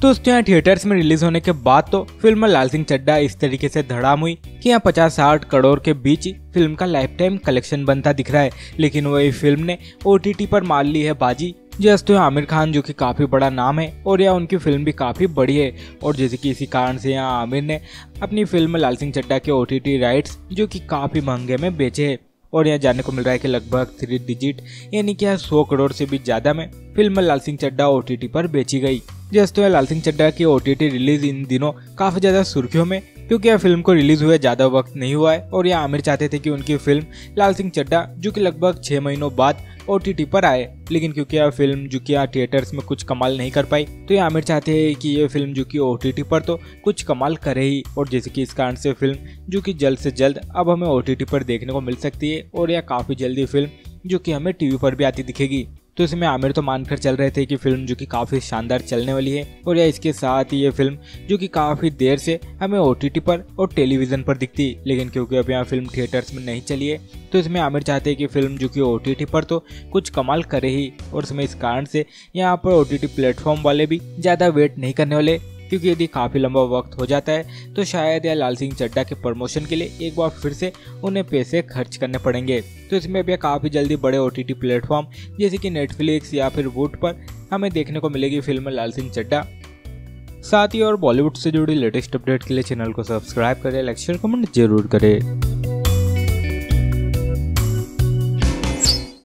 दोस्तों यहाँ थिएटर्स में रिलीज़ होने के बाद तो फ़िल्म लाल सिंह चड्डा इस तरीके से धड़ाम हुई कि यहाँ पचास साठ करोड़ के बीच फ़िल्म का लाइफ टाइम कलेक्शन बनता दिख रहा है। लेकिन वही फ़िल्म ने ओटीटी पर मार ली है बाजी। जैसे तो आमिर खान, जो कि काफ़ी बड़ा नाम है, और यह उनकी फ़िल्म भी काफ़ी बड़ी है। और जैसे कि इसी कारण से यहाँ आमिर ने अपनी फ़िल्म लाल सिंह चड्डा के ओ राइट्स जो कि काफ़ी महँगे में बेचे हैं। और यहाँ जानने को मिल रहा है कि लगभग थ्री डिजिट यानी कि यहाँ सौ करोड़ से भी ज़्यादा में फ़िल्म लाल सिंह चड्डा ओ पर बेची गई। जैसे तो लाल सिंह चड्डा की ओटीटी रिलीज़ इन दिनों काफ़ी ज़्यादा सुर्खियों में, क्योंकि यह फ़िल्म को रिलीज़ हुए ज़्यादा वक्त नहीं हुआ है, और यह आमिर चाहते थे कि उनकी फ़िल्म लाल सिंह चड्डा जो कि लगभग छह महीनों बाद ओटीटी पर आए, लेकिन क्योंकि यह फ़िल्म जो कि यहाँ थिएटर्स में कुछ कमाल नहीं कर पाई तो ये आमिर चाहते हैं कि ये फ़िल्म जो कि ओ पर तो कुछ कमाल करे ही, और जैसे कि इस कारण से फ़िल्म जो कि जल्द से जल्द अब हमें ओटीटी पर देखने को मिल सकती है, और यह काफ़ी जल्दी फ़िल्म जो कि हमें टीवी पर भी आती दिखेगी। तो इसमें आमिर तो मानकर चल रहे थे कि फ़िल्म जो कि काफ़ी शानदार चलने वाली है, और या इसके साथ ही ये फ़िल्म जो कि काफ़ी देर से हमें ओटीटी पर और टेलीविज़न पर दिखती, लेकिन क्योंकि अब यहाँ फ़िल्म थिएटर्स में नहीं चली है तो इसमें आमिर चाहते हैं कि फ़िल्म जो कि ओटीटी पर तो कुछ कमाल करे ही, और इसमें इस कारण से यहाँ पर ओ टी प्लेटफॉर्म वाले भी ज़्यादा वेट नहीं करने वाले क्योंकि यदि काफ़ी लंबा वक्त हो जाता है तो शायद या लाल सिंह चड्डा के प्रमोशन के लिए एक बार फिर से उन्हें पैसे खर्च करने पड़ेंगे। तो इसमें भी काफ़ी जल्दी बड़े ओ टी प्लेटफॉर्म जैसे कि नेटफ्लिक्स या फिर वुड पर हमें देखने को मिलेगी फ़िल्म लाल सिंह चड्डा साथ ही और बॉलीवुड से जुड़ी लेटेस्ट अपडेट के लिए चैनल को सब्सक्राइब करें लेक्चर कमेंट ज़रूर करें।